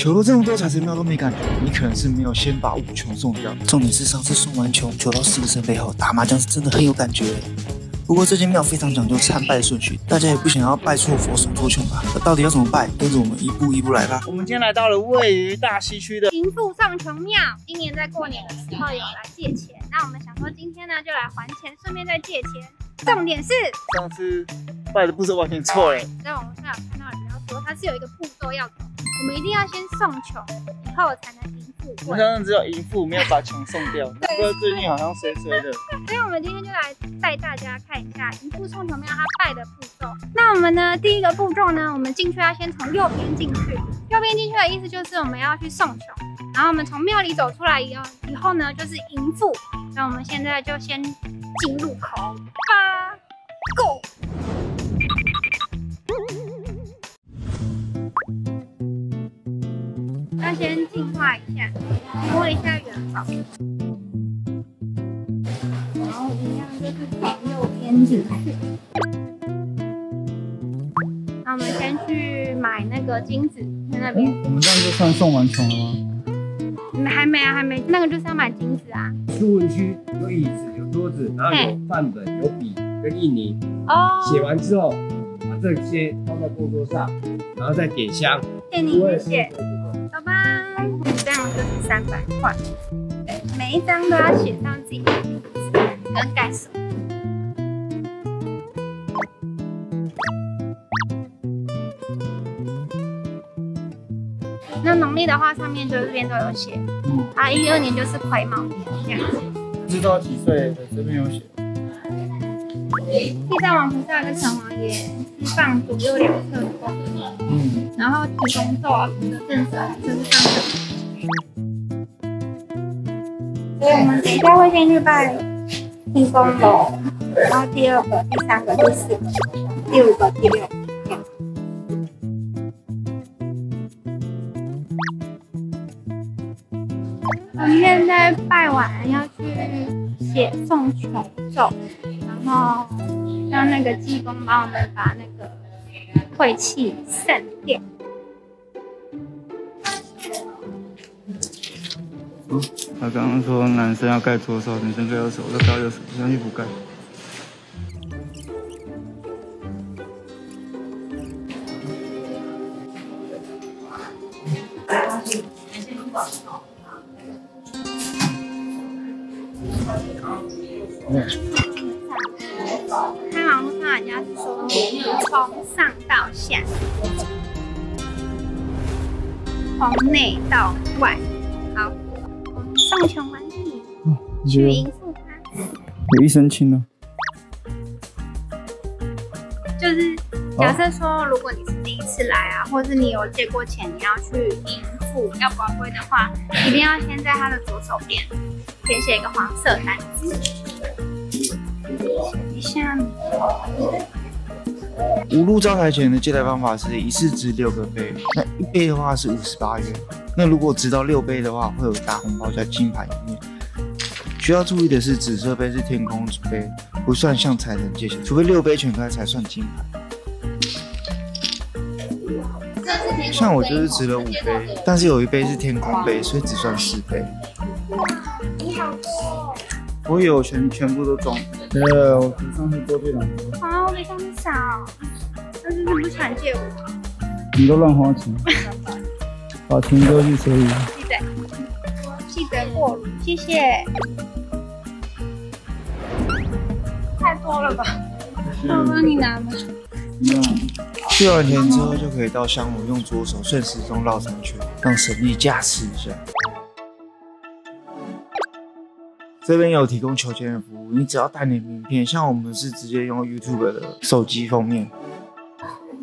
求了这么多财神庙都没感觉，你可能是没有先把五穷送掉。重点是上次送完穷，求到四个圣杯后，打麻将是真的很有感觉。不过这间庙非常讲究参拜顺序，大家也不想要拜错佛送错穷吧？那到底要怎么拜？跟着我们一步一步来吧。我们今天来到了位于大溪区的贫富上穷庙，今年在过年的时候有来借钱，那我们想说今天呢就来还钱，顺便再借钱。重点是上次拜的步骤完全错了，在网络上有看到人家说它是有一个步骤要走，我们一定要先送穷，以后才能赢富贵。我相信只有赢富，没有把穷送掉。不过最近好像衰衰的。所以我们今天就来带大家看一下赢富送穷庙它拜的步骤。那我们呢第一个步骤呢，我们进去要先从右边进去，右边进去的意思就是我们要去送穷，然后我们从庙里走出来以后，以后呢就是赢富。那我们现在就先进入口吧，Go。要先净化一下，摸一下元宝，然后一样就是从右边进去。那我们先去买那个金子，在那边。我们这样就算送完成了吗？还没啊，还没，那个就是要买金子啊。书文区有椅子，有桌子，然后有范本，有笔跟印泥。哦。写完之后，把这些放在工桌上，然后再点香。谢你谢谢。样就是三百块。对，每一张都要写上自己的名字跟盖手。那农历的话，上面就这边都有写。嗯。啊，一二年就是癸卯年这样子。知道几岁？这边有写。地藏王菩萨跟城隍爷是放左右两侧的供。嗯。然后提供咒啊，福德正神就是上面。所以我们等一下会先去拜天公楼，然后第二个、第三个、第四个、第五个、第六个。我们现在拜完要去写送穷咒，然后让那个济公帮我们把那个晦气散掉。他刚刚说男生要盖左手，女生盖右手，我盖右手，相信不盖。看网络上人家是说从上到下，从内到外，送穷完毕，去迎付他。有一身轻呢。就是假设说，如果你是第一次来啊，或是你有借过钱，你要去迎付要保归的话，一定要先在他的左手边填写一个黄色单子。一下，五路招财钱的借贷方法是一次值六个倍，那一倍的话是五十八元。那如果值到六杯的话，会有大红包在金牌里面。需要注意的是，紫色杯是天空杯，不算向财神借钱，除非六杯全开才算金牌。像我就是值了五杯，但是有一杯是天空杯，所以只算四杯。你好多。我有全全部都中，对，我比上次多这两个。啊，我比上次少，但是不想借我。你都乱花钱，把钱都去手里。记得，记得过路，谢谢。太多了吧？我帮你拿吧。去完钱之后就可以到香炉，用左手顺时钟绕三圈，让神力加持一下。这边有提供求签的服务，你只要带你名片，像我们是直接用 YouTube 的手机封面。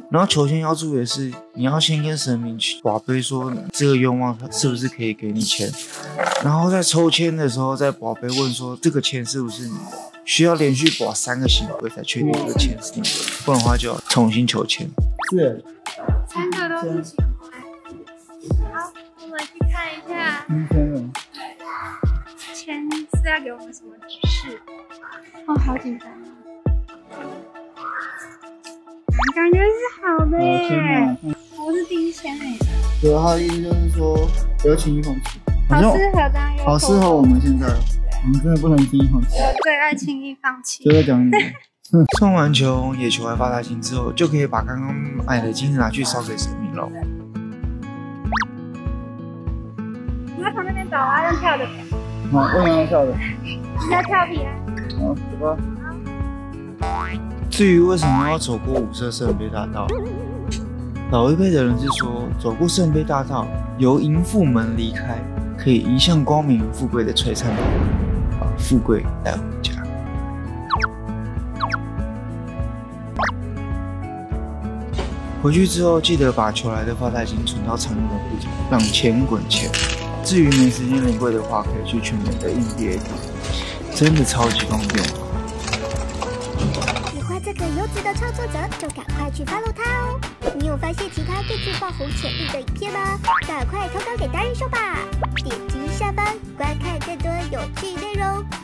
然后求签要注意的是，你要先跟神明去把杯说这个愿望是不是可以给你签，然后在抽签的时候再宝杯问说这个签是不是你的，需要连续把三个行规才确定这个签是你的，不然的话就要重新求签。是，三个都是钱好，我们去看一下。签是要给我们什么指示？哦，好紧张耶，我是第一签哎。对，他的意思就是说不要轻易放弃。好适合当好适合我们现在，我们真的不能轻易放弃。我最爱轻易放弃。就在讲你。送完球，野球还发大金之后，就可以把刚刚买的金子拿去烧给神明了。你要从那边走啊，用跳的。好，为什么要跳的？你要跳皮啊。好，走吧。至于为什么要走过五色圣杯大道，老一辈的人是说，走过圣杯大道，由迎富门离开，可以移向光明富贵的璀璨，把富贵带回家。回去之后，记得把求来的发财金存到常用的户头，让钱滚钱。至于没时间领柜的话，可以去全联的硬币真的超级方便。知道创作者，就赶快去 follow 他哦！你有发现其他更具爆红潜力的影片吗？赶快投稿给达人秀吧！点击下方观看更多有趣内容。